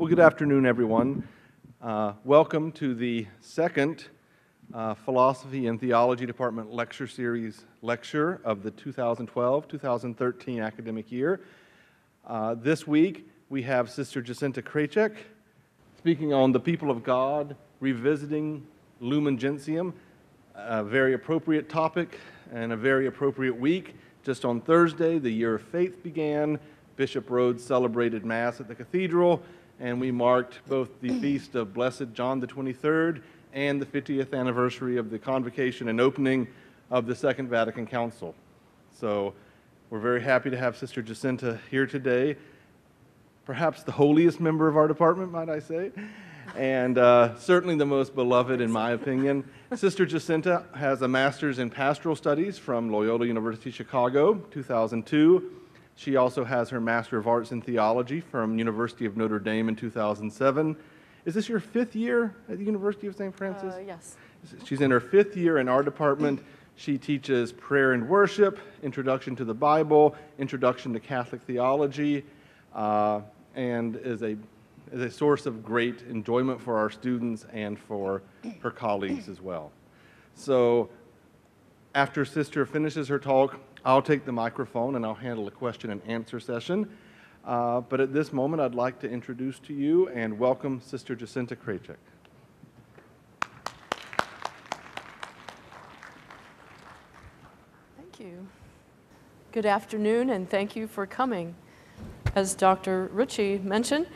Well, good afternoon, everyone. Uh, welcome to the second uh, Philosophy and Theology Department lecture series lecture of the 2012 2013 academic year. Uh, this week, we have Sister Jacinta Krecek speaking on the people of God, revisiting Lumen Gentium, a very appropriate topic and a very appropriate week. Just on Thursday, the year of faith began. Bishop Rhodes celebrated Mass at the cathedral, and we marked both the feast of Blessed John the 23rd and the 50th anniversary of the convocation and opening of the Second Vatican Council. So we're very happy to have Sister Jacinta here today, perhaps the holiest member of our department, might I say, and uh, certainly the most beloved, in my opinion. Sister Jacinta has a master's in pastoral studies from Loyola University Chicago, 2002 she also has her Master of Arts in Theology from University of Notre Dame in 2007. Is this your fifth year at the University of St. Francis? Uh, yes. She's in her fifth year in our department. She teaches prayer and worship, introduction to the Bible, introduction to Catholic theology, uh, and is a, is a source of great enjoyment for our students and for her colleagues as well. So after Sister finishes her talk, I'll take the microphone and I'll handle a question and answer session. Uh, but at this moment, I'd like to introduce to you and welcome Sister Jacinta Krecek. Thank you. Good afternoon, and thank you for coming. As Dr. Ritchie mentioned,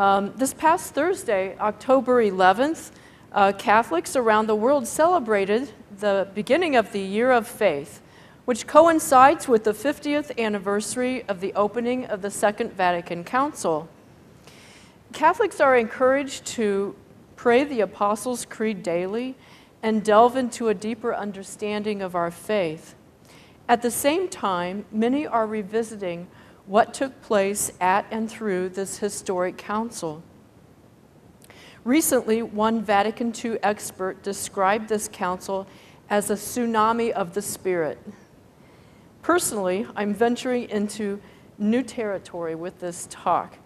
um, this past Thursday, October 11th, uh, Catholics around the world celebrated the beginning of the Year of Faith which coincides with the 50th anniversary of the opening of the Second Vatican Council. Catholics are encouraged to pray the Apostles' Creed daily and delve into a deeper understanding of our faith. At the same time, many are revisiting what took place at and through this historic council. Recently, one Vatican II expert described this council as a tsunami of the Spirit. Personally, I'm venturing into new territory with this talk.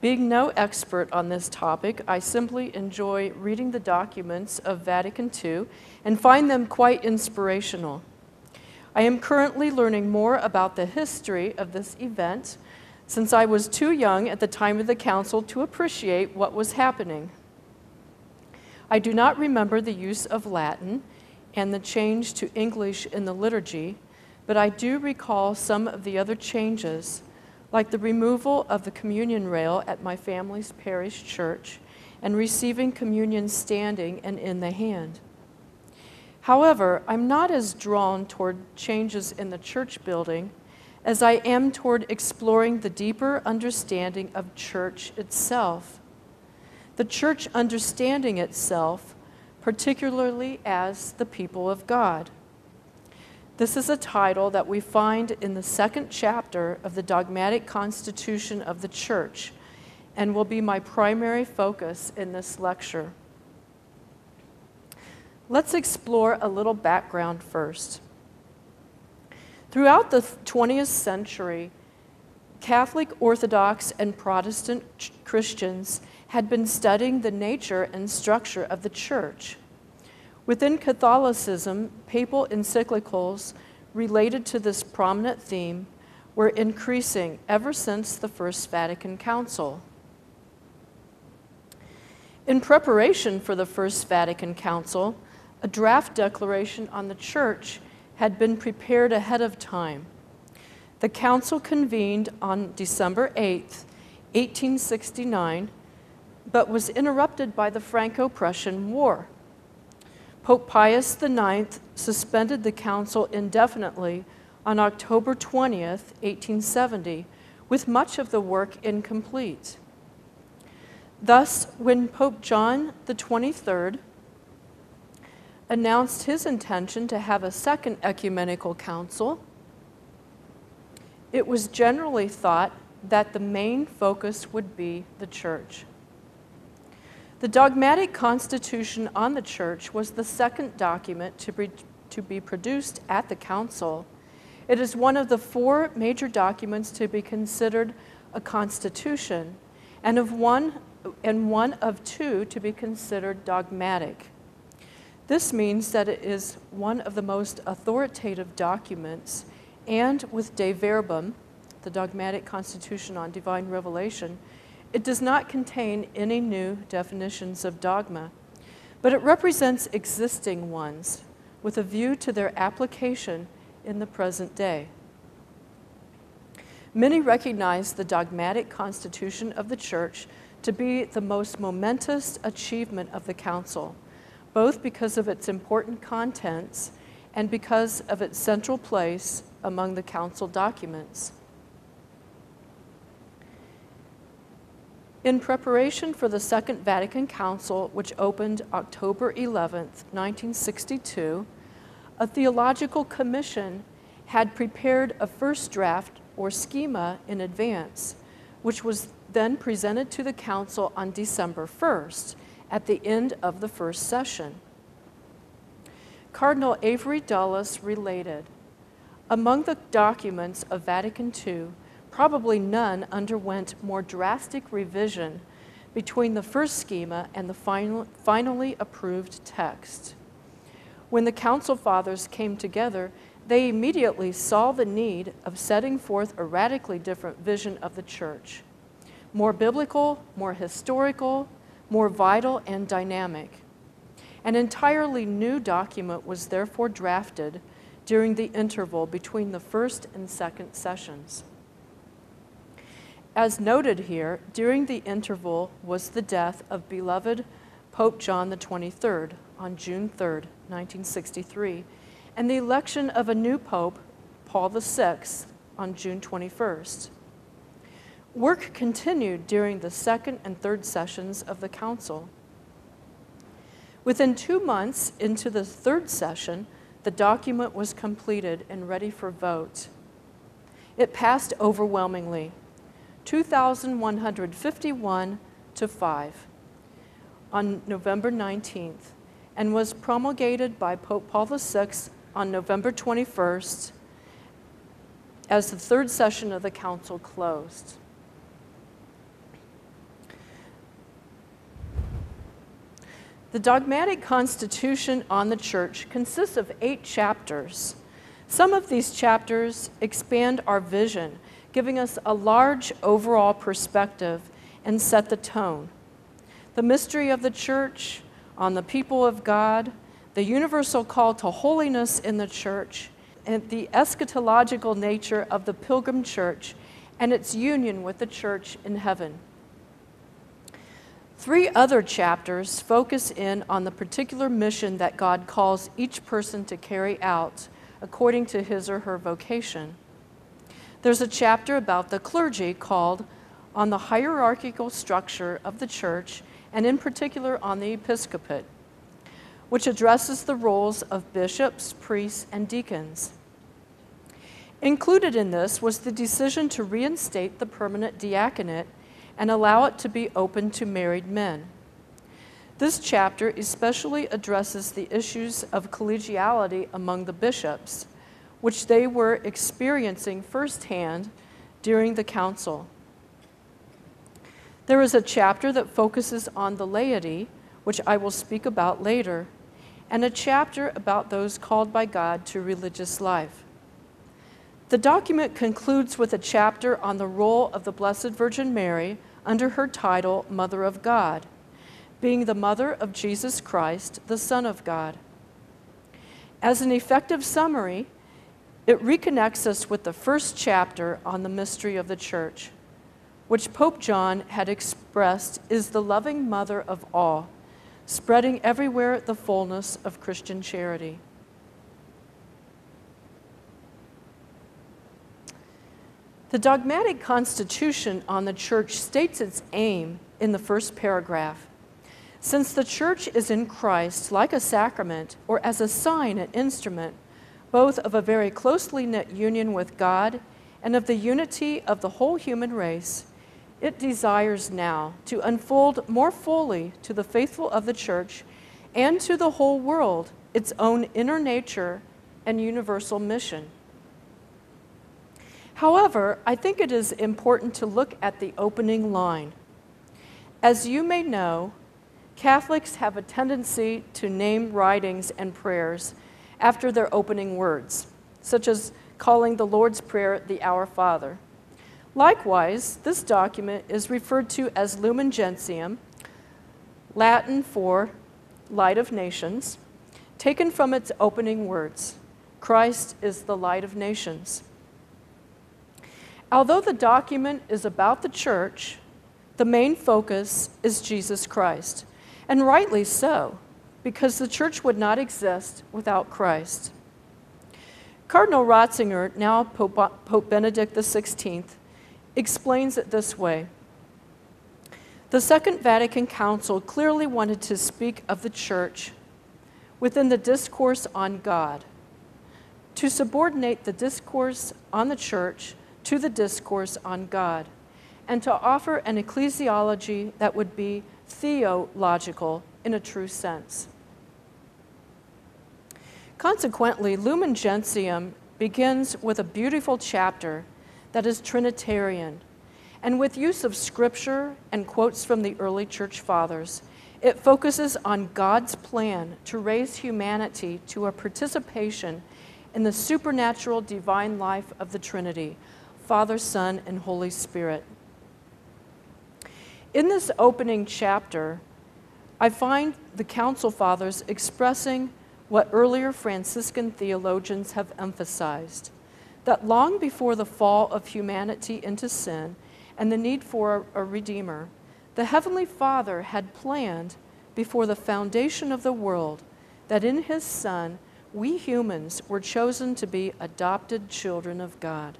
Being no expert on this topic, I simply enjoy reading the documents of Vatican II and find them quite inspirational. I am currently learning more about the history of this event since I was too young at the time of the council to appreciate what was happening. I do not remember the use of Latin and the change to English in the liturgy, but I do recall some of the other changes, like the removal of the communion rail at my family's parish church and receiving communion standing and in the hand. However, I'm not as drawn toward changes in the church building as I am toward exploring the deeper understanding of church itself. The church understanding itself, particularly as the people of God. This is a title that we find in the second chapter of the Dogmatic Constitution of the Church and will be my primary focus in this lecture. Let's explore a little background first. Throughout the 20th century, Catholic, Orthodox, and Protestant Christians had been studying the nature and structure of the church. Within Catholicism, papal encyclicals related to this prominent theme were increasing ever since the First Vatican Council. In preparation for the First Vatican Council, a draft declaration on the Church had been prepared ahead of time. The Council convened on December 8, 1869, but was interrupted by the Franco Prussian War. Pope Pius IX suspended the council indefinitely on October 20th, 1870, with much of the work incomplete. Thus, when Pope John XXIII announced his intention to have a second ecumenical council, it was generally thought that the main focus would be the church. The dogmatic constitution on the church was the second document to be, to be produced at the council. It is one of the four major documents to be considered a constitution, and of one and one of two to be considered dogmatic. This means that it is one of the most authoritative documents, and with Dei Verbum, the dogmatic constitution on divine revelation, it does not contain any new definitions of dogma, but it represents existing ones with a view to their application in the present day. Many recognize the dogmatic constitution of the Church to be the most momentous achievement of the Council, both because of its important contents and because of its central place among the Council documents. In preparation for the Second Vatican Council, which opened October 11, 1962, a theological commission had prepared a first draft or schema in advance, which was then presented to the Council on December 1st at the end of the first session. Cardinal Avery Dulles related Among the documents of Vatican II, probably none underwent more drastic revision between the first schema and the final, finally approved text. When the Council Fathers came together, they immediately saw the need of setting forth a radically different vision of the church more biblical, more historical, more vital and dynamic. An entirely new document was therefore drafted during the interval between the first and second sessions. As noted here, during the interval was the death of beloved Pope John 23rd on June 3, 1963, and the election of a new pope, Paul VI, on June 21st. Work continued during the second and third sessions of the Council. Within two months into the third session, the document was completed and ready for vote. It passed overwhelmingly, 2,151 to 5, on November 19th, and was promulgated by Pope Paul VI on November 21st as the third session of the Council closed. The dogmatic constitution on the church consists of eight chapters. Some of these chapters expand our vision, giving us a large overall perspective and set the tone. The mystery of the church, on the people of God, the universal call to holiness in the church, and the eschatological nature of the pilgrim church and its union with the church in heaven. Three other chapters focus in on the particular mission that God calls each person to carry out according to his or her vocation. There's a chapter about the clergy called On the Hierarchical Structure of the Church, and in particular on the episcopate, which addresses the roles of bishops, priests, and deacons. Included in this was the decision to reinstate the permanent diaconate and allow it to be open to married men. This chapter especially addresses the issues of collegiality among the bishops, which they were experiencing firsthand during the council. There is a chapter that focuses on the laity, which I will speak about later, and a chapter about those called by God to religious life. The document concludes with a chapter on the role of the Blessed Virgin Mary under her title Mother of God, being the mother of Jesus Christ, the Son of God. As an effective summary, it reconnects us with the first chapter on the mystery of the church, which Pope John had expressed is the loving mother of all, spreading everywhere the fullness of Christian charity. The dogmatic constitution on the church states its aim in the first paragraph. Since the church is in Christ like a sacrament or as a sign and instrument, both of a very closely knit union with God and of the unity of the whole human race, it desires now to unfold more fully to the faithful of the church and to the whole world its own inner nature and universal mission. However, I think it is important to look at the opening line. As you may know, Catholics have a tendency to name writings and prayers after their opening words, such as calling the Lord's Prayer the Our Father. Likewise, this document is referred to as Lumen Gentium, Latin for Light of Nations, taken from its opening words Christ is the light of nations. Although the document is about the church, the main focus is Jesus Christ, and rightly so, because the church would not exist without Christ. Cardinal Ratzinger, now Pope, Pope Benedict XVI, explains it this way The Second Vatican Council clearly wanted to speak of the church within the discourse on God, to subordinate the discourse on the church to the discourse on God, and to offer an ecclesiology that would be theological in a true sense. Consequently, Lumen Gentium begins with a beautiful chapter that is Trinitarian, and with use of scripture and quotes from the early church fathers, it focuses on God's plan to raise humanity to a participation in the supernatural divine life of the Trinity Father, Son, and Holy Spirit. In this opening chapter, I find the Council Fathers expressing what earlier Franciscan theologians have emphasized that long before the fall of humanity into sin and the need for a, Redeemer, the Heavenly Father had planned before the foundation of the world that in His Son, we humans were chosen to be adopted children of God.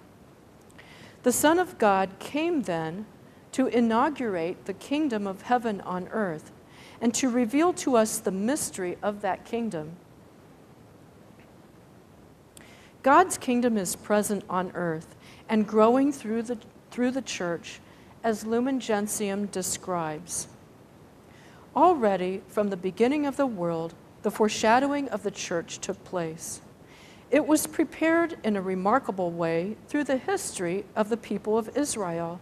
The Son of God came then to inaugurate the kingdom of heaven on earth and to reveal to us the mystery of that kingdom God's kingdom is present on earth and growing through the, through the church, as Lumen Gentium describes. Already from the beginning of the world, the foreshadowing of the church took place. It was prepared in a remarkable way through the history of the people of Israel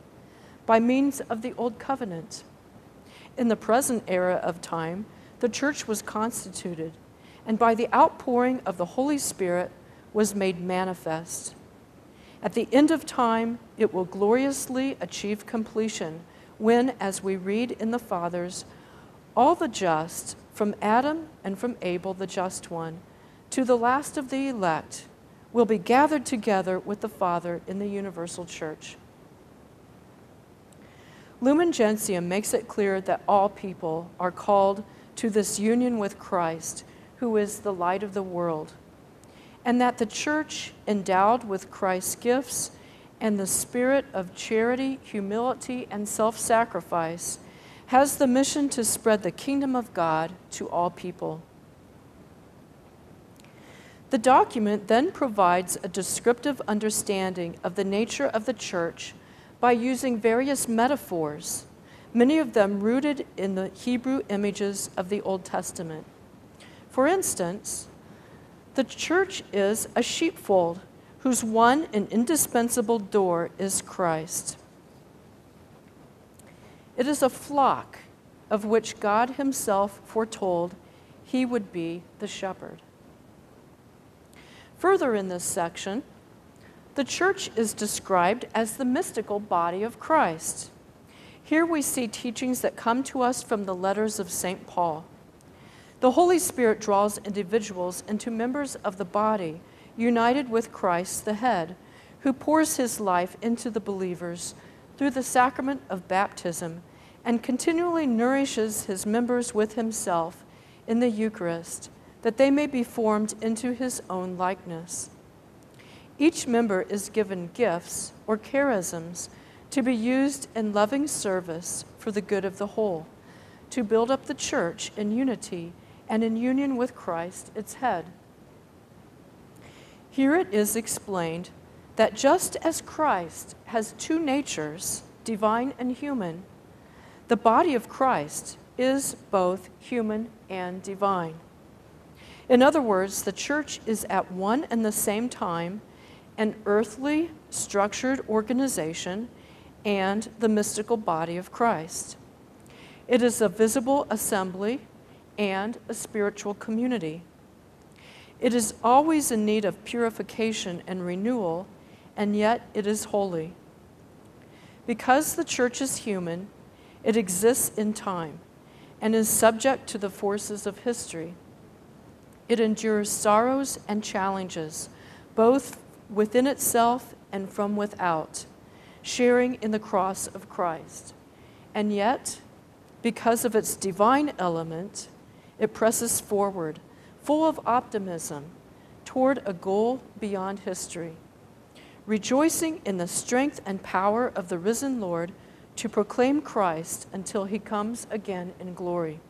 by means of the Old Covenant. In the present era of time, the church was constituted, and by the outpouring of the Holy Spirit, was made manifest. At the end of time, it will gloriously achieve completion when, as we read in the Fathers, all the just, from Adam and from Abel, the just one, to the last of the elect, will be gathered together with the Father in the universal church. Lumen Gentium makes it clear that all people are called to this union with Christ, who is the light of the world and that the church, endowed with Christ's gifts and the spirit of charity, humility, and self sacrifice, has the mission to spread the kingdom of God to all people. The document then provides a descriptive understanding of the nature of the church by using various metaphors, many of them rooted in the Hebrew images of the Old Testament. For instance, the church is a sheepfold whose one and indispensable door is Christ. It is a flock of which God Himself foretold He would be the shepherd. Further in this section, the church is described as the mystical body of Christ. Here we see teachings that come to us from the letters of St. Paul. The Holy Spirit draws individuals into members of the body, united with Christ, the head, who pours his life into the believers through the sacrament of baptism and continually nourishes his members with himself in the Eucharist, that they may be formed into his own likeness. Each member is given gifts or charisms to be used in loving service for the good of the whole, to build up the church in unity and in union with Christ, its head. Here it is explained that just as Christ has two natures, divine and human, the body of Christ is both human and divine. In other words, the church is at one and the same time an earthly, structured organization and the mystical body of Christ. It is a visible assembly and a spiritual community. It is always in need of purification and renewal, and yet it is holy. Because the church is human, it exists in time and is subject to the forces of history. It endures sorrows and challenges, both within itself and from without, sharing in the cross of Christ. And yet, because of its divine element, it presses forward, full of optimism, toward a goal beyond history, rejoicing in the strength and power of the risen Lord to proclaim Christ until he comes again in glory.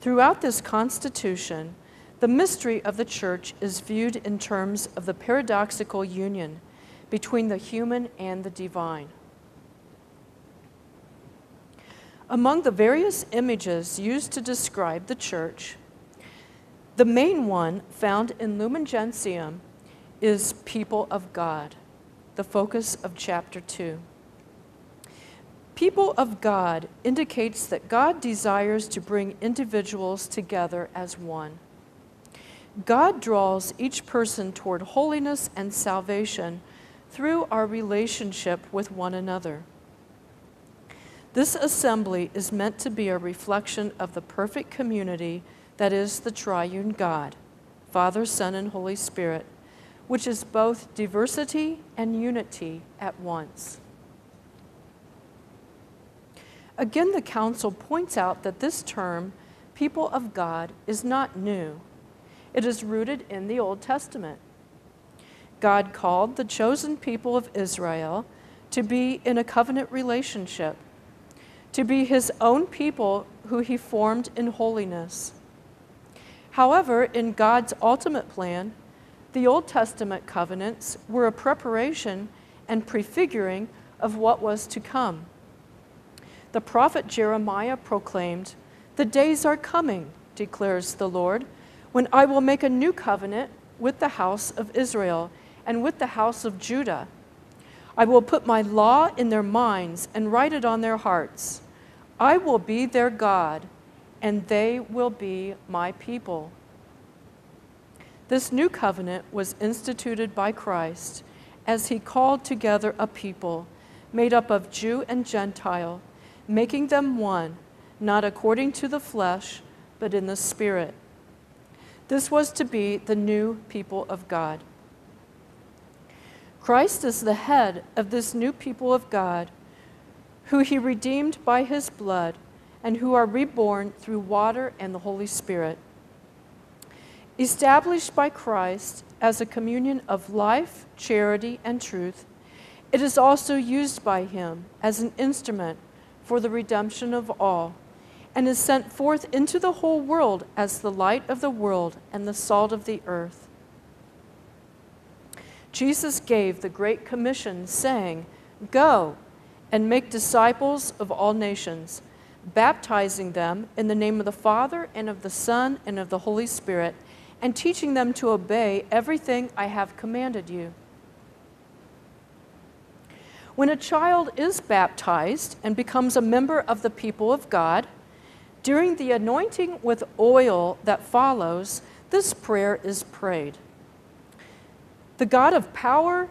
Throughout this Constitution, the mystery of the Church is viewed in terms of the paradoxical union between the human and the divine. Among the various images used to describe the Church, the main one found in Lumen Gentium is people of God, the focus of chapter 2. People of God indicates that God desires to bring individuals together as one. God draws each person toward holiness and salvation through our relationship with one another. This assembly is meant to be a reflection of the perfect community that is the triune God, Father, Son, and Holy Spirit, which is both diversity and unity at once. Again, the council points out that this term, people of God, is not new. It is rooted in the Old Testament. God called the chosen people of Israel to be in a covenant relationship, to be his own people who he formed in holiness. However, in God's ultimate plan, the Old Testament covenants were a preparation and prefiguring of what was to come the prophet Jeremiah proclaimed, The days are coming, declares the Lord, when I will make a new covenant with the house of Israel and with the house of Judah. I will put my law in their minds and write it on their hearts. I will be their God, and they will be my people. This new covenant was instituted by Christ as he called together a people made up of Jew and Gentile making them one, not according to the flesh, but in the Spirit. This was to be the new people of God. Christ is the head of this new people of God, who he redeemed by his blood, and who are reborn through water and the Holy Spirit. Established by Christ as a communion of life, charity, and truth, it is also used by him as an instrument for the redemption of all, and is sent forth into the whole world as the light of the world and the salt of the earth. Jesus gave the Great Commission, saying, Go and make disciples of all nations, baptizing them in the name of the Father and of the Son and of the Holy Spirit, and teaching them to obey everything I have commanded you. When a child is baptized and becomes a member of the people of God, during the anointing with oil that follows, this prayer is prayed. The God of power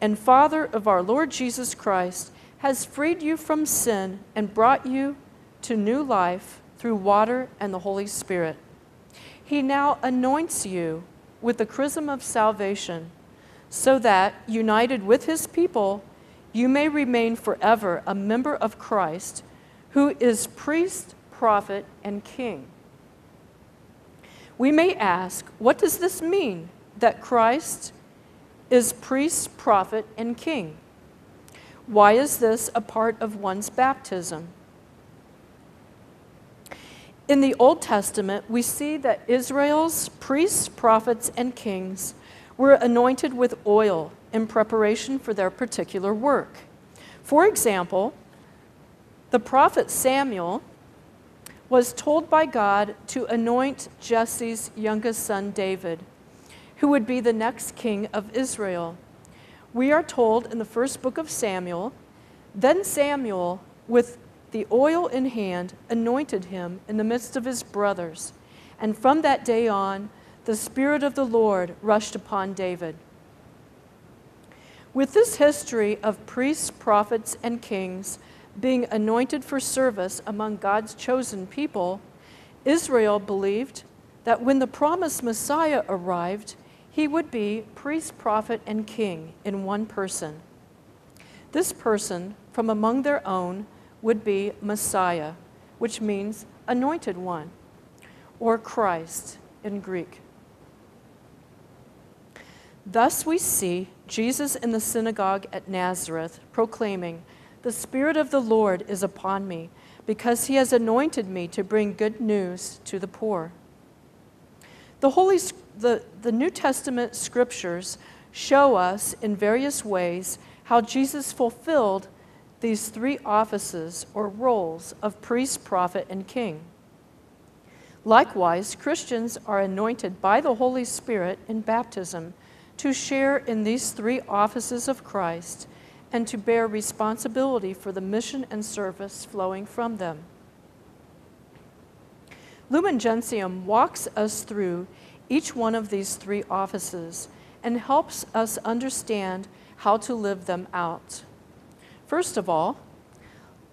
and Father of our Lord Jesus Christ has freed you from sin and brought you to new life through water and the Holy Spirit. He now anoints you with the chrism of salvation so that, united with his people, you may remain forever a member of Christ, who is priest, prophet, and king. We may ask, what does this mean that Christ is priest, prophet, and king? Why is this a part of one's baptism? In the Old Testament, we see that Israel's priests, prophets, and kings were anointed with oil in preparation for their particular work. For example, the prophet Samuel was told by God to anoint Jesse's youngest son, David, who would be the next king of Israel. We are told in the first book of Samuel, then Samuel, with the oil in hand, anointed him in the midst of his brothers. And from that day on, the Spirit of the Lord rushed upon David. With this history of priests, prophets, and kings being anointed for service among God's chosen people, Israel believed that when the promised Messiah arrived, he would be priest, prophet, and king in one person. This person from among their own would be Messiah, which means anointed one, or Christ in Greek. Thus we see Jesus in the synagogue at Nazareth proclaiming, The Spirit of the Lord is upon me, because he has anointed me to bring good news to the poor. The, Holy, the, the New Testament scriptures show us in various ways how Jesus fulfilled these three offices or roles of priest, prophet, and king. Likewise, Christians are anointed by the Holy Spirit in baptism to share in these three offices of Christ and to bear responsibility for the mission and service flowing from them. Lumen Gentium walks us through each one of these three offices and helps us understand how to live them out. First of all,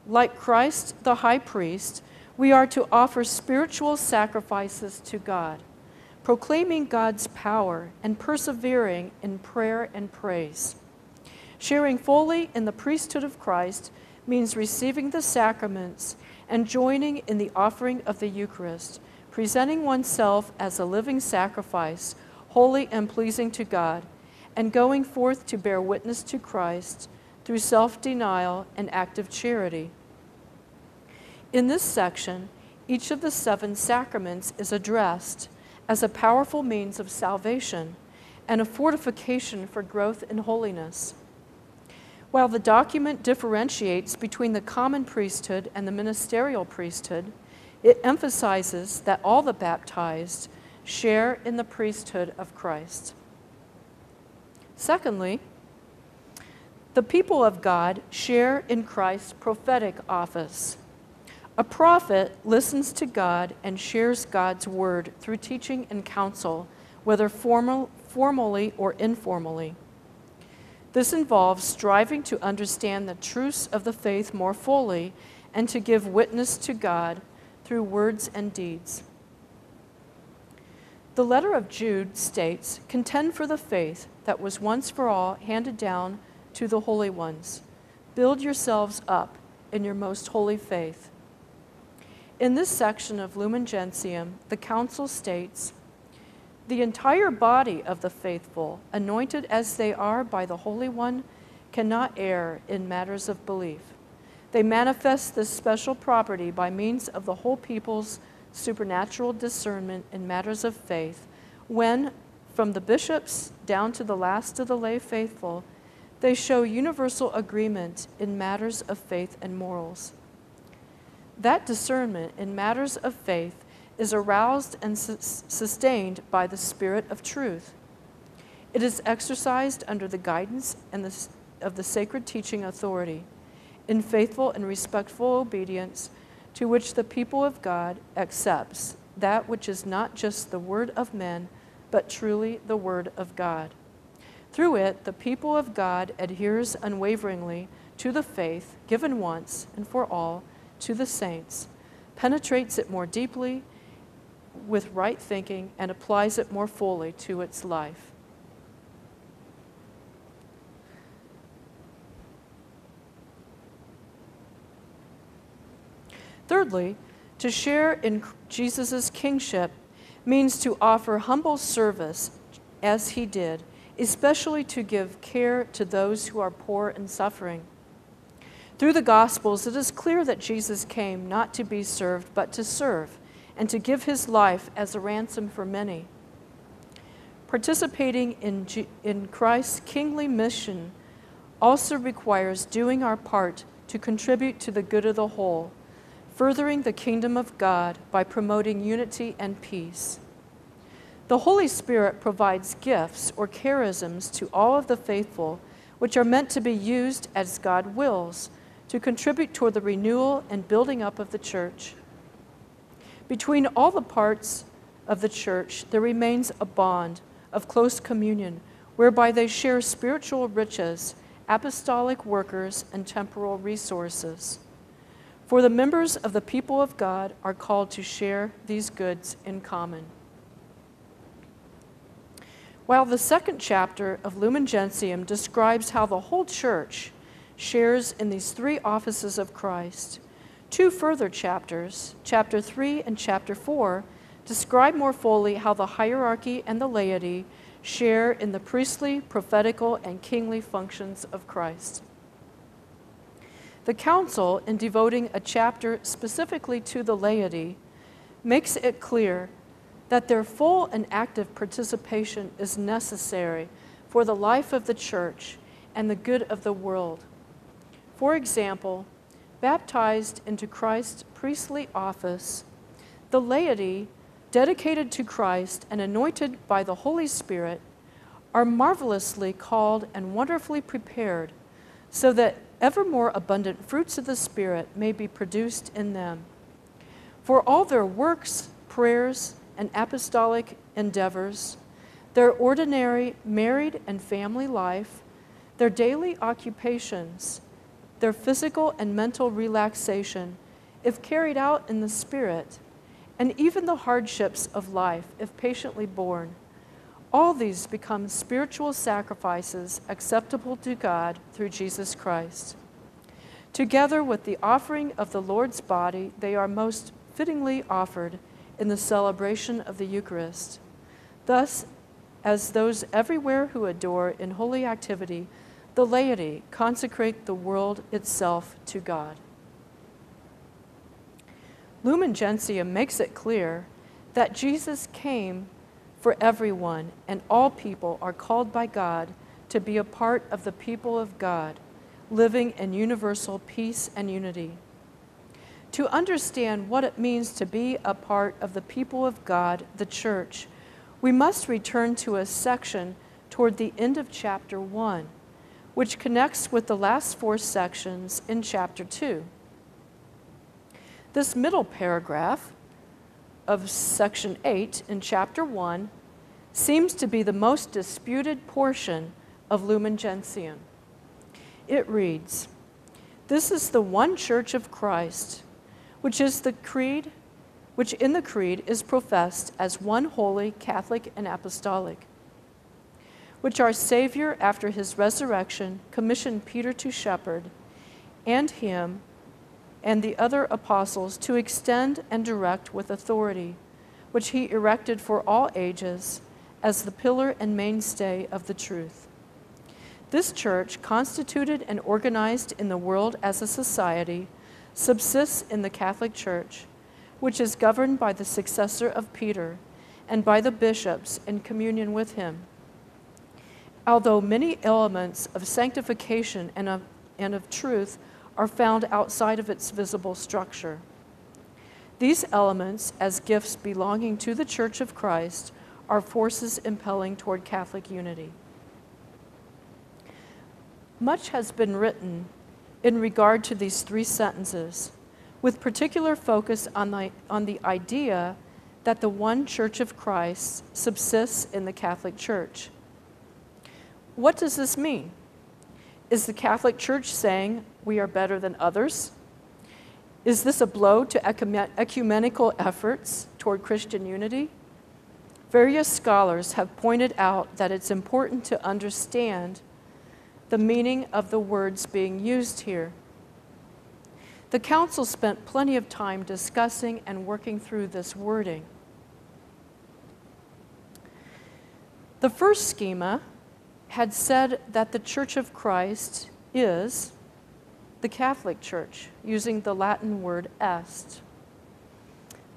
like Christ the high priest, we are to offer spiritual sacrifices to God, proclaiming God's power and persevering in prayer and praise. Sharing fully in the priesthood of Christ means receiving the sacraments and joining in the offering of the Eucharist, presenting oneself as a living sacrifice, holy and pleasing to God, and going forth to bear witness to Christ through self denial and active charity. In this section, each of the seven sacraments is addressed as a powerful means of salvation and a fortification for growth in holiness. While the document differentiates between the common priesthood and the ministerial priesthood, it emphasizes that all the baptized share in the priesthood of Christ. Secondly, the people of God share in Christ's prophetic office. A prophet listens to God and shares God's word through teaching and counsel, whether formal, formally or informally. This involves striving to understand the truths of the faith more fully and to give witness to God through words and deeds. The letter of Jude states Contend for the faith that was once for all handed down to the holy ones. Build yourselves up in your most holy faith. In this section of Lumen Gentium, the Council states The entire body of the faithful, anointed as they are by the Holy One, cannot err in matters of belief. They manifest this special property by means of the whole people's supernatural discernment in matters of faith, when, from the bishops down to the last of the lay faithful, they show universal agreement in matters of faith and morals. That discernment in matters of faith is aroused and su- sustained by the Spirit of truth. It is exercised under the guidance and the, of the sacred teaching authority in faithful and respectful obedience to which the people of God accepts that which is not just the word of men, but truly the word of God. Through it, the people of God adheres unwaveringly to the faith given once and for all to the saints, penetrates it more deeply with right thinking, and applies it more fully to its life. Thirdly, to share in Jesus' kingship means to offer humble service as he did especially to give care to those who are poor and suffering. Through the Gospels, it is clear that Jesus came not to be served, but to serve, and to give his life as a ransom for many. Participating in, G- in Christ's kingly mission also requires doing our part to contribute to the good of the whole, furthering the kingdom of God by promoting unity and peace. The Holy Spirit provides gifts or charisms to all of the faithful, which are meant to be used as God wills to contribute toward the renewal and building up of the church. Between all the parts of the church, there remains a bond of close communion whereby they share spiritual riches, apostolic workers, and temporal resources. For the members of the people of God are called to share these goods in common. While the second chapter of Lumen Gentium describes how the whole church shares in these three offices of Christ, two further chapters, chapter 3 and chapter 4, describe more fully how the hierarchy and the laity share in the priestly, prophetical, and kingly functions of Christ. The Council, in devoting a chapter specifically to the laity, makes it clear that their full and active participation is necessary for the life of the church and the good of the world. For example, baptized into Christ's priestly office, the laity, dedicated to Christ and anointed by the Holy Spirit, are marvelously called and wonderfully prepared so that ever more abundant fruits of the Spirit may be produced in them. For all their works, prayers, and apostolic endeavors, their ordinary married and family life, their daily occupations, their physical and mental relaxation, if carried out in the Spirit, and even the hardships of life, if patiently borne. All these become spiritual sacrifices acceptable to God through Jesus Christ. Together with the offering of the Lord's body, they are most fittingly offered in the celebration of the Eucharist. Thus, as those everywhere who adore in holy activity, the laity consecrate the world itself to God. Lumen Gentium makes it clear that Jesus came for everyone, and all people are called by God to be a part of the people of God, living in universal peace and unity. To understand what it means to be a part of the people of God, the church, we must return to a section toward the end of chapter 1, which connects with the last four sections in chapter 2. This middle paragraph of section 8 in chapter 1 seems to be the most disputed portion of Lumen Gentium. It reads This is the one church of Christ which is the creed, which in the creed is professed as one holy, Catholic, and apostolic, which our Savior, after his resurrection, commissioned Peter to shepherd, and him and the other apostles to extend and direct with authority, which he erected for all ages as the pillar and mainstay of the truth. This church, constituted and organized in the world as a society, subsists in the Catholic Church, which is governed by the successor of Peter and by the bishops in communion with him. Although many elements of sanctification and of, and of truth are found outside of its visible structure. These elements, as gifts belonging to the Church of Christ, are forces impelling toward Catholic unity. Much has been written in regard to these three sentences, with particular focus on the, on the idea that the one Church of Christ subsists in the Catholic Church. What does this mean? Is the Catholic Church saying we are better than others? Is this a blow to ecumenical efforts toward Christian unity? Various scholars have pointed out that it's important to understand the meaning of the words being used here. The council spent plenty of time discussing and working through this wording. The first schema had said that the Church of Christ is the Catholic Church, using the Latin word est.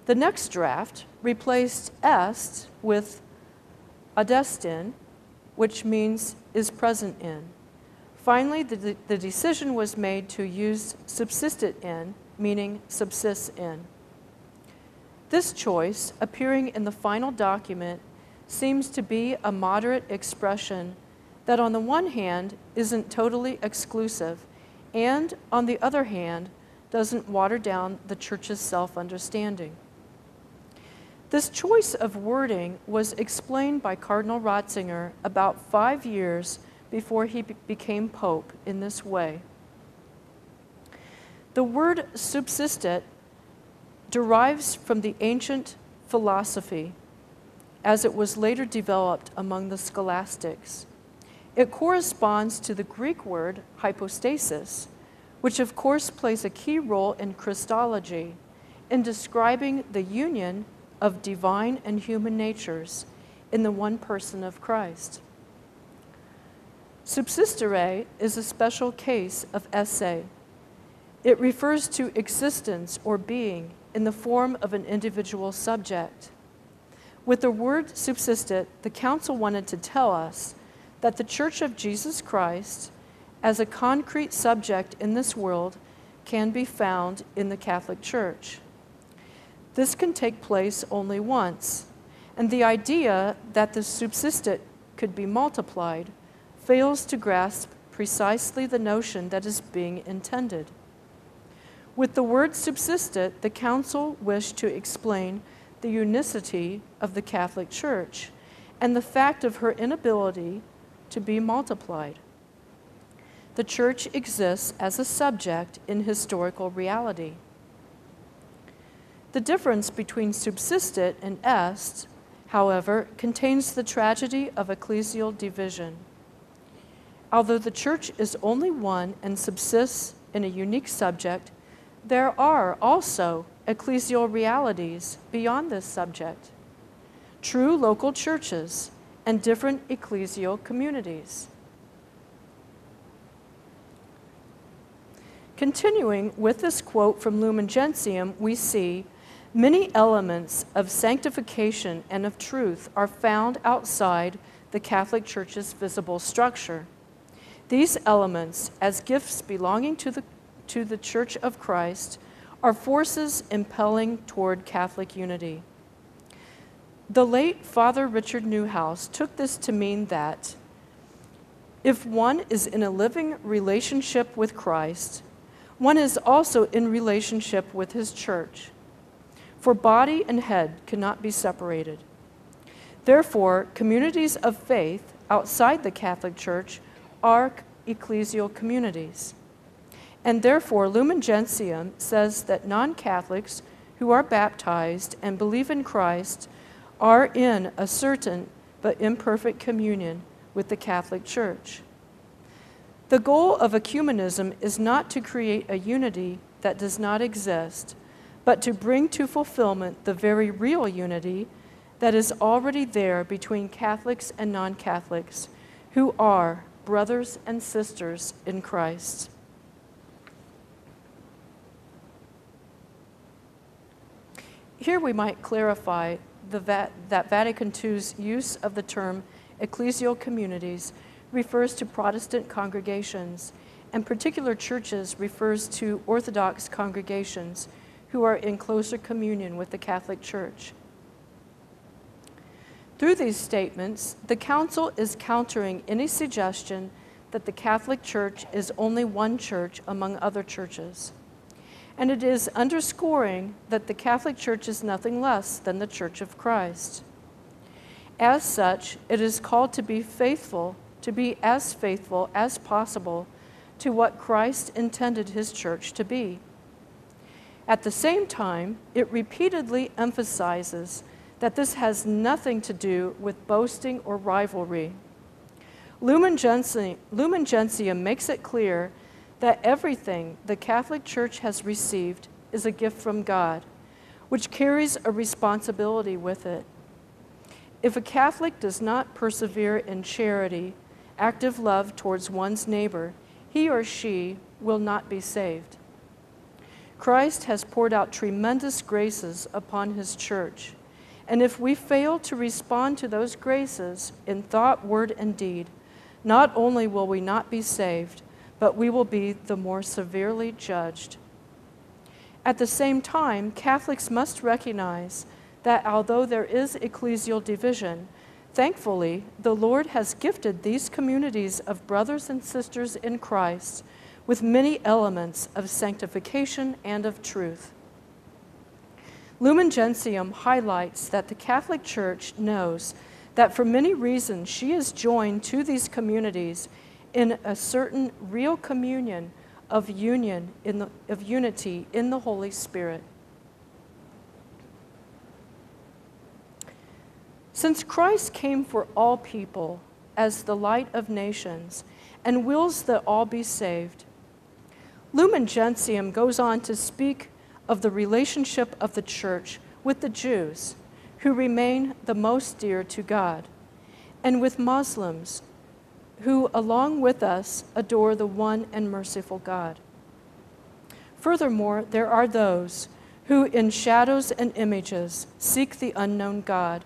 The next draft replaced est with adest in, which means is present in. Finally, the, the decision was made to use subsistit in, meaning subsists in. This choice, appearing in the final document, seems to be a moderate expression that, on the one hand, isn't totally exclusive and, on the other hand, doesn't water down the church's self understanding. This choice of wording was explained by Cardinal Ratzinger about five years before he be- became Pope in this way. The word subsistit derives from the ancient philosophy as it was later developed among the scholastics. It corresponds to the Greek word hypostasis, which of course plays a key role in Christology in describing the union of divine and human natures in the one person of Christ. Subsistere is a special case of esse. It refers to existence or being in the form of an individual subject. With the word subsistit, the council wanted to tell us that the Church of Jesus Christ, as a concrete subject in this world, can be found in the Catholic Church. This can take place only once, and the idea that the subsistit could be multiplied fails to grasp precisely the notion that is being intended. With the word subsistit, the Council wished to explain the unicity of the Catholic Church and the fact of her inability to be multiplied. The Church exists as a subject in historical reality. The difference between subsistit and est, however, contains the tragedy of ecclesial division. Although the Church is only one and subsists in a unique subject, there are also ecclesial realities beyond this subject true local churches and different ecclesial communities. Continuing with this quote from Lumen Gentium, we see many elements of sanctification and of truth are found outside the Catholic Church's visible structure. These elements, as gifts belonging to the, to the Church of Christ, are forces impelling toward Catholic unity. The late Father Richard Neuhaus took this to mean that if one is in a living relationship with Christ, one is also in relationship with his church. For body and head cannot be separated. Therefore, communities of faith outside the Catholic Church are ecclesial communities. And therefore, Lumen Gentium says that non Catholics who are baptized and believe in Christ are in a certain but imperfect communion with the Catholic Church. The goal of ecumenism is not to create a unity that does not exist, but to bring to fulfillment the very real unity that is already there between Catholics and non Catholics, who are brothers and sisters in Christ. Here we might clarify Va- that Vatican II's use of the term ecclesial communities refers to Protestant congregations, and particular churches refers to Orthodox congregations who are in closer communion with the Catholic Church. Through these statements, the Council is countering any suggestion that the Catholic Church is only one church among other churches and it is underscoring that the Catholic Church is nothing less than the Church of Christ. As such, it is called to be faithful, to be as faithful as possible to what Christ intended his church to be. At the same time, it repeatedly emphasizes that this has nothing to do with boasting or rivalry. Lumen Gentium, makes it clear that everything the Catholic Church has received is a gift from God, which carries a responsibility with it. If a Catholic does not persevere in charity, active love towards one's neighbor, he or she will not be saved. Christ has poured out tremendous graces upon his church, and if we fail to respond to those graces in thought, word, and deed, not only will we not be saved, but we will be the more severely judged. At the same time, Catholics must recognize that although there is ecclesial division, thankfully, the Lord has gifted these communities of brothers and sisters in Christ with many elements of sanctification and of truth. Lumen Gentium highlights that the Catholic Church knows that for many reasons she is joined to these communities in a certain real communion of union in the, of unity in the Holy Spirit. Since Christ came for all people as the light of nations and wills that all be saved, Lumen Gentium goes on to speak of the relationship of the church with the Jews, who remain the most dear to God, and with Muslims, who, along with us, adore the one and merciful God. Furthermore, there are those who, in shadows and images, seek the unknown God,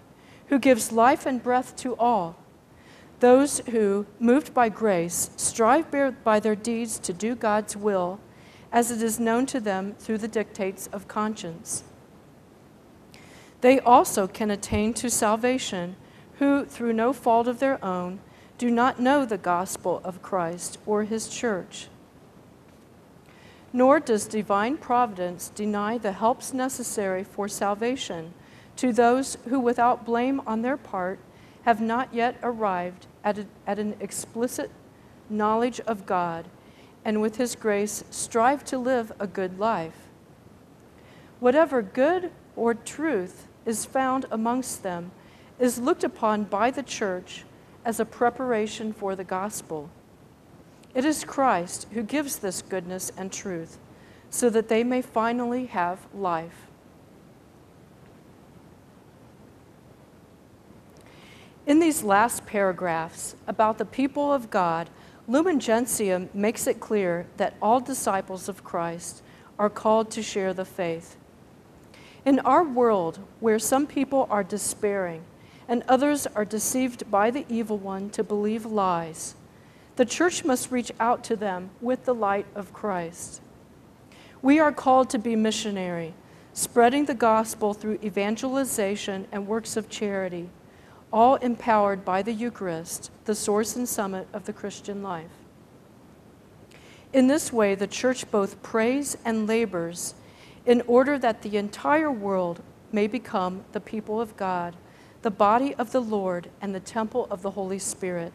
who gives life and breath to all. Those who, moved by grace, strive by their deeds to do God's will, as it is known to them through the dictates of conscience. They also can attain to salvation, who, through no fault of their own, do not know the gospel of Christ or his church. Nor does divine providence deny the helps necessary for salvation to those who, without blame on their part, have not yet arrived at, a, at an explicit knowledge of God and with His grace strive to live a good life. Whatever good or truth is found amongst them is looked upon by the church as a preparation for the gospel. It is Christ who gives this goodness and truth so that they may finally have life. In these last paragraphs about the people of God, Lumen Gentium makes it clear that all disciples of Christ are called to share the faith. In our world, where some people are despairing and others are deceived by the evil one to believe lies, the church must reach out to them with the light of Christ. We are called to be missionary, spreading the gospel through evangelization and works of charity, all empowered by the Eucharist, the source and summit of the Christian life. In this way, the church both prays and labors in order that the entire world may become the people of God, the body of the Lord, and the temple of the Holy Spirit,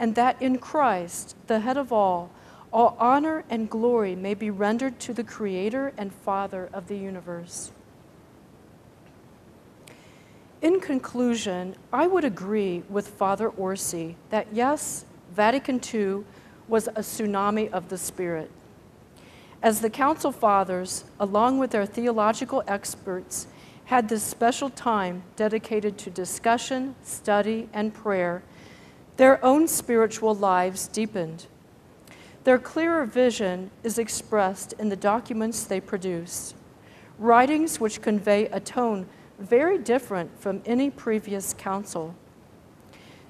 and that in Christ, the head of all, all honor and glory may be rendered to the Creator and Father of the universe. In conclusion, I would agree with Father Orsi that yes, Vatican II was a tsunami of the Spirit. As the Council Fathers, along with their theological experts, had this special time dedicated to discussion, study, and prayer, their own spiritual lives deepened. Their clearer vision is expressed in the documents they produce, writings which convey a tone very different from any previous council.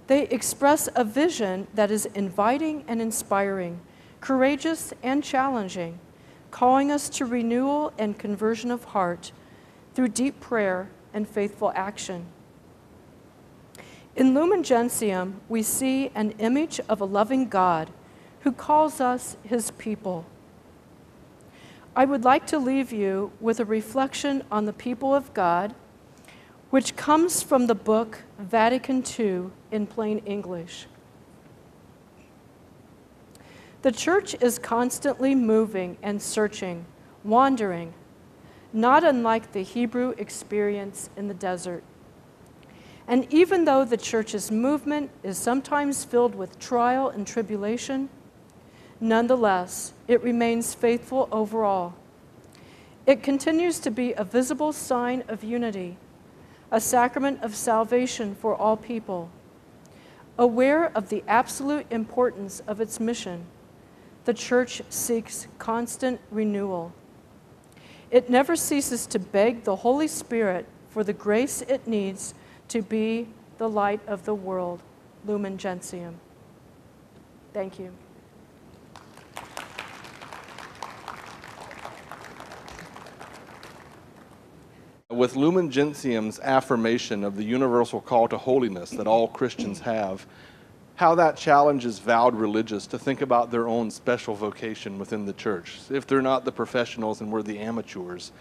They express a vision that is inviting and inspiring, courageous and challenging, calling us to renewal and conversion of heart through deep prayer and faithful action. In Lumen Gentium, we see an image of a loving God who calls us his people. I would like to leave you with a reflection on the people of God, which comes from the book Vatican II in plain English. The church is constantly moving and searching, wandering, not unlike the Hebrew experience in the desert. And even though the church's movement is sometimes filled with trial and tribulation, Nonetheless, it remains faithful overall. It continues to be a visible sign of unity, a sacrament of salvation for all people. Aware of the absolute importance of its mission, the Church seeks constant renewal. It never ceases to beg the Holy Spirit for the grace it needs to be the light of the world. Lumen Gentium. Thank you. With Lumen Gentium's affirmation of the universal call to holiness that all Christians have, how that challenges vowed religious to think about their own special vocation within the church. If they're not the professionals and we're the amateurs,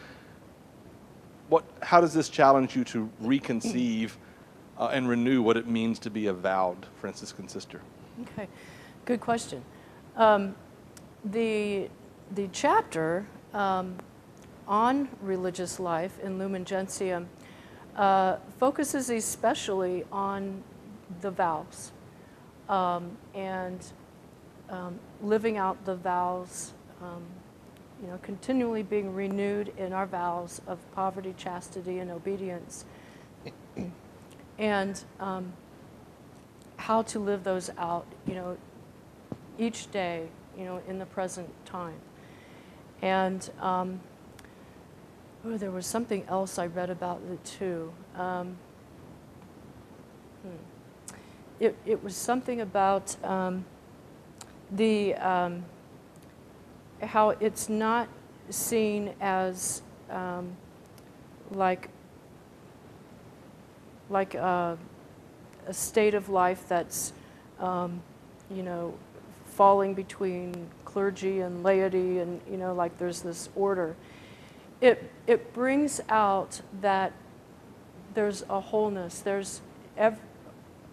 what, how does this challenge you to reconceive uh, and renew what it means to be a vowed Franciscan sister? Okay, good question. Um, the, the chapter um, on religious life in Lumen Gentium uh, focuses especially on the vows um, and um, living out the vows, um, you know, continually being renewed in our vows of poverty, chastity, and obedience, and um, how to live those out, you know, each day, you know, in the present time. And um, oh, there was something else I read about it too. Hmm. It, it was something about um, the um, how it's not seen as um, like like a, a, state of life that's um, you know falling between clergy and laity and you know like there's this order. It it brings out that there's a wholeness. There's ev-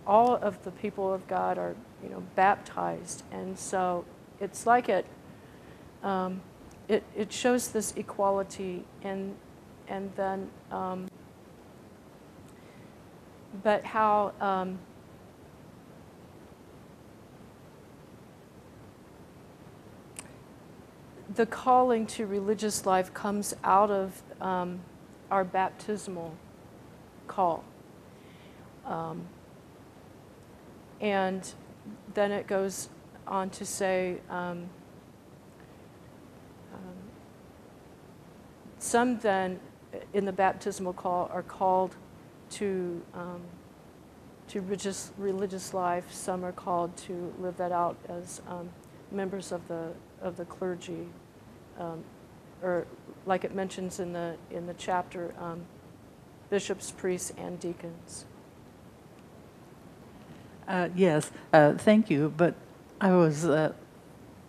all of the people of god are you know baptized and so it's like it um, it, it shows this equality and and then um, but how um, the calling to religious life comes out of um, our baptismal call. And then it goes on to say um, um some then in the baptismal call are called to, um, to religious, religious life, some are called to live that out as um, members of the, of the clergy um, or like it mentions in the, in the chapter, um, bishops, priests, and deacons. Uh, yes, uh, thank you. But I was, uh,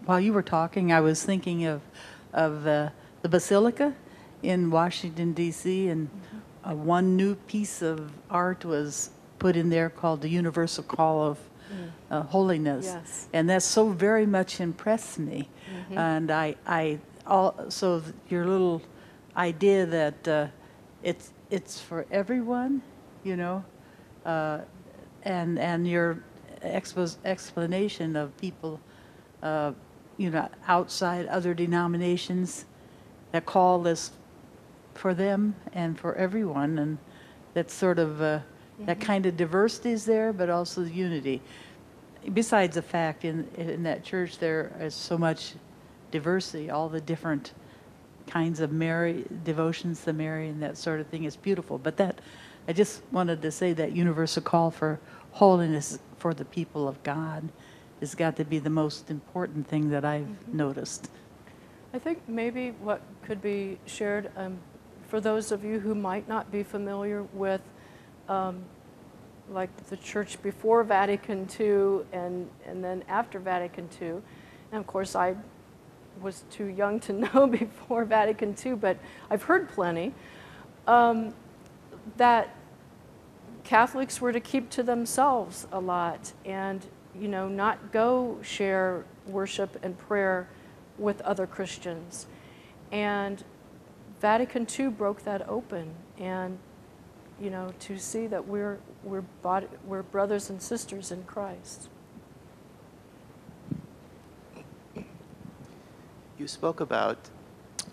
while you were talking, I was thinking of, of uh, the Basilica in Washington, D.C., and mm-hmm. one new piece of art was put in there called the Universal Call of mm. Uh, Holiness. Yes. And that so very much impressed me. Mm-hmm. And I, I all, so your little idea that uh, it's it's for everyone, you know, uh, and and your expos- explanation of people, uh, you know, outside other denominations, that call this for them and for everyone, and that sort of uh, mm-hmm. that kind of diversity is there, but also the unity. Besides the fact in in that church there is so much diversity, all the different kinds of Mary devotions to Mary and that sort of thing is beautiful. But that I just wanted to say that universal call for holiness for the people of God has got to be the most important thing that I've mm-hmm. noticed. I think maybe what could be shared um, for those of you who might not be familiar with um, like the church before Vatican II and, and then after Vatican II. And of course, I was too young to know before Vatican II, but I've heard plenty, um, that Catholics were to keep to themselves a lot and, you know, not go share worship and prayer with other Christians. And Vatican II broke that open and, you know, to see that we're, we're, body, we're brothers and sisters in Christ. You spoke about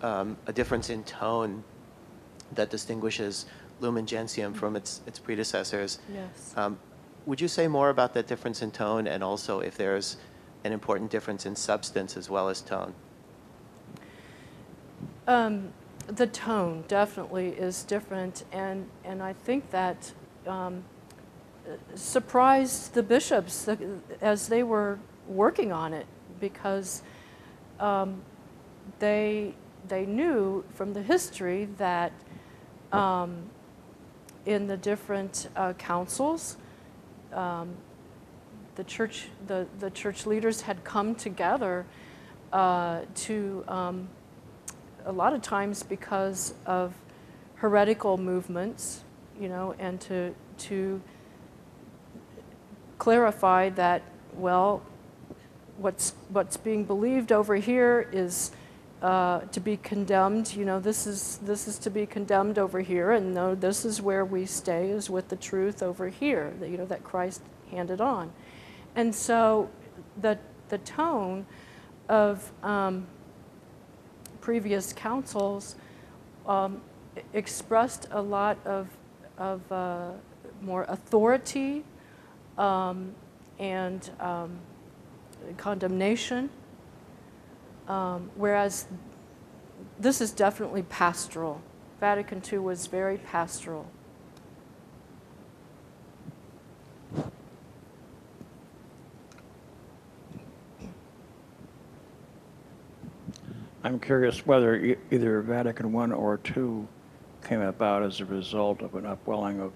um, a difference in tone that distinguishes Lumen Gentium from its, its predecessors. Yes. Um, would you say more about that difference in tone and also if there's an important difference in substance as well as tone? Um, the tone definitely is different, and, and I think that um, surprised the bishops as they were working on it because um, they, they knew from the history that um, in the different uh, councils, um, the church, the, the church leaders had come together uh, to, um, a lot of times because of heretical movements, you know, and to, to clarify that, well, what's, what's being believed over here is uh, to be condemned. You know, this is, this is to be condemned over here, and no, this is where we stay, is with the truth over here, that, you know, that Christ handed on. And so the, the tone of um, previous councils um, expressed a lot of, of uh, more authority um, and um, condemnation, um, whereas this is definitely pastoral. Vatican II was very pastoral. I'm curious whether e- either Vatican I or II came about as a result of an upwelling of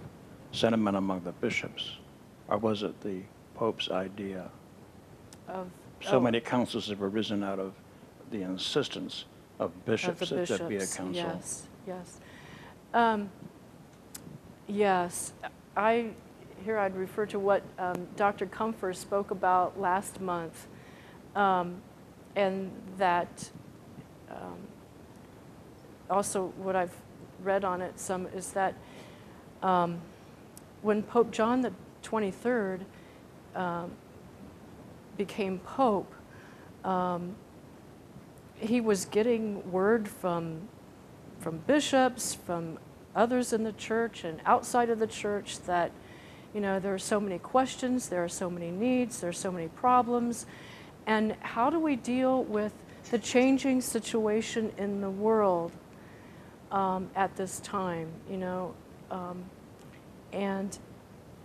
sentiment among the bishops, or was it the Pope's idea? Of, So oh, many councils have arisen out of the insistence of of bishops the that there be a bishops, council. Yes, yes. Um, yes, I, here I'd refer to what um, Dr. Comfer spoke about last month, um, and that um, also what I've read on it some is that um, when Pope John the 23rd um, became Pope, um, he was getting word from, from bishops, from others in the church and outside of the church that, you know, there are so many questions, there are so many needs, there are so many problems. And how do we deal with the changing situation in the world um, at this time, you know? Um, and,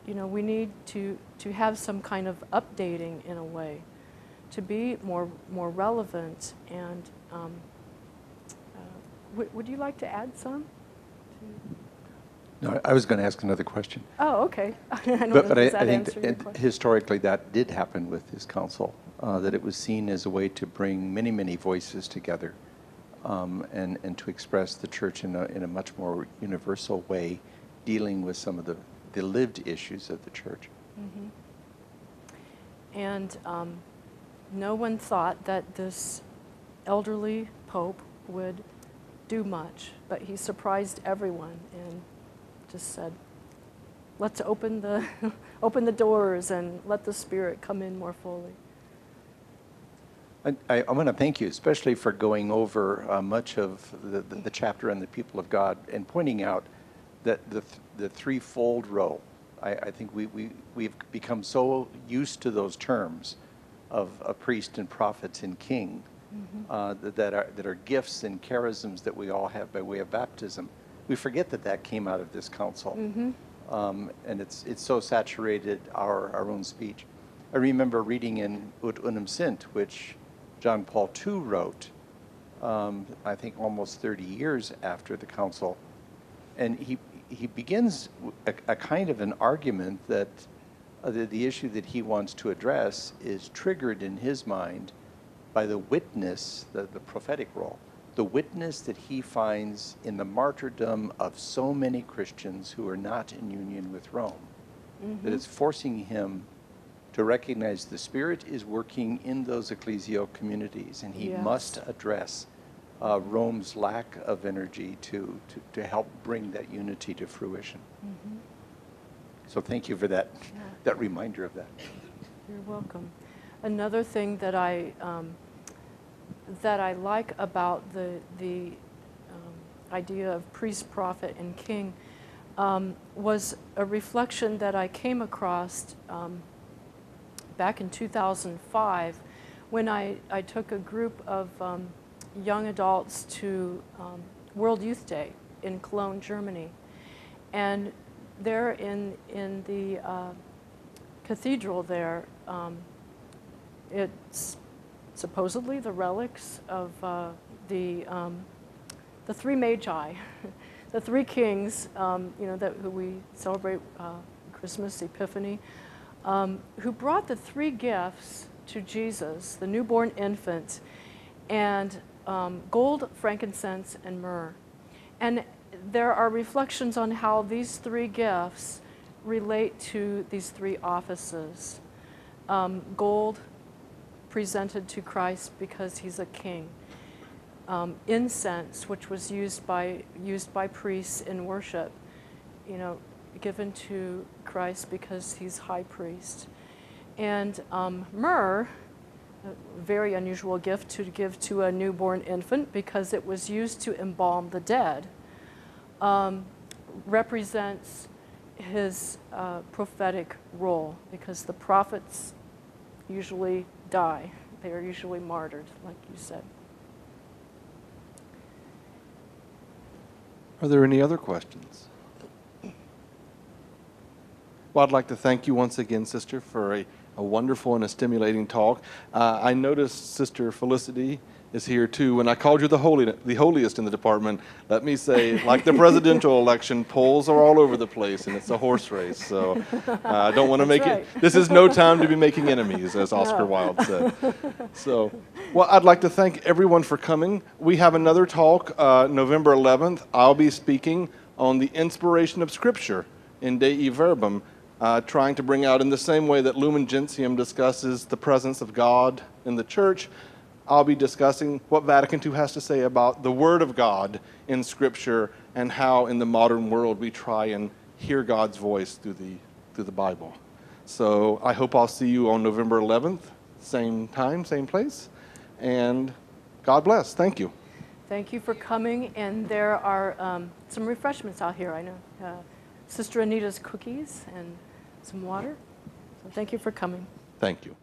you know, we need to, to have some kind of updating in a way to be more, more relevant. And um, uh, would, would you like to add some? No, I was going to ask another question. Oh, okay. I But, but I, I think that historically that did happen with this council, uh, that it was seen as a way to bring many, many voices together um, and, and to express the church in a, in a much more universal way, dealing with some of the, the lived issues of the church. Mm -hmm. And um, no one thought that this elderly pope would do much, but he surprised everyone and just said, "Let's open the open the doors and let the Spirit come in more fully." I, I, I want to thank you, especially for going over uh, much of the, the, the chapter on the people of God and pointing out that the, th- the threefold role. I, I think we, we, we've become so used to those terms of a priest and prophets and king uh, that, that, are, that are gifts and charisms that we all have by way of baptism. We forget that that came out of this council. Um, and it's, it's so saturated our, our own speech. I remember reading in Ut Unum Sint, which John Paul II wrote, um, I think almost 30 years after the council. And he, he begins a, a kind of an argument that Uh, the, the issue that he wants to address is triggered in his mind by the witness, the, the prophetic role, the witness that he finds in the martyrdom of so many Christians who are not in union with Rome. That mm-hmm. it's forcing him to recognize the Spirit is working in those ecclesial communities, and he Yes. must address uh, Rome's lack of energy to, to, to help bring that unity to fruition. Mm-hmm. So thank you for that, Yeah. that reminder of that. You're welcome. Another thing that I um, that I like about the the um, idea of priest, prophet, and king um, was a reflection that I came across um, back in 2005 when I, I took a group of um, young adults to um, World Youth Day in Cologne, Germany. And there in, in the uh, cathedral there, um, it's supposedly the relics of uh, the, um, the three magi, the three kings, um, you know, that who we celebrate uh, Christmas, Epiphany. um, who brought the three gifts to Jesus, the newborn infant, and um, gold, frankincense, and myrrh. And there are reflections on how these three gifts relate to these three offices. Um, gold presented to Christ because he's a king. Um, incense, which was used by, used by priests in worship, you know, given to Christ because he's high priest. And um, myrrh, a very unusual gift to give to a newborn infant because it was used to embalm the dead, um, represents his uh, prophetic role because the prophets usually die. They are usually martyred, like you said. Are there any other questions? Well, I'd like to thank you once again, Sister, for a, a wonderful and a stimulating talk. Uh, I noticed Sister Felicity is here too. When I called you the, holy, the holiest in the department, let me say, like the presidential election, polls are all over the place and it's a horse race. So uh, I don't want to make That's it, this is no time to be making enemies, as Oscar No. Wilde said. So, well, I'd like to thank everyone for coming. We have another talk uh, November 11th. I'll be speaking on the inspiration of Scripture in Dei Verbum, uh, trying to bring out in the same way that Lumen Gentium discusses the presence of God in the church. I'll be discussing what Vatican II has to say about the Word of God in Scripture and how in the modern world we try and hear God's voice through the, through the Bible. So I hope I'll see you on November 11th, same time, same place. And God bless. Thank you. Thank you for coming, and there are um, some refreshments out here, I know. Uh, Sister Anita's cookies and some water. So thank you for coming. Thank you.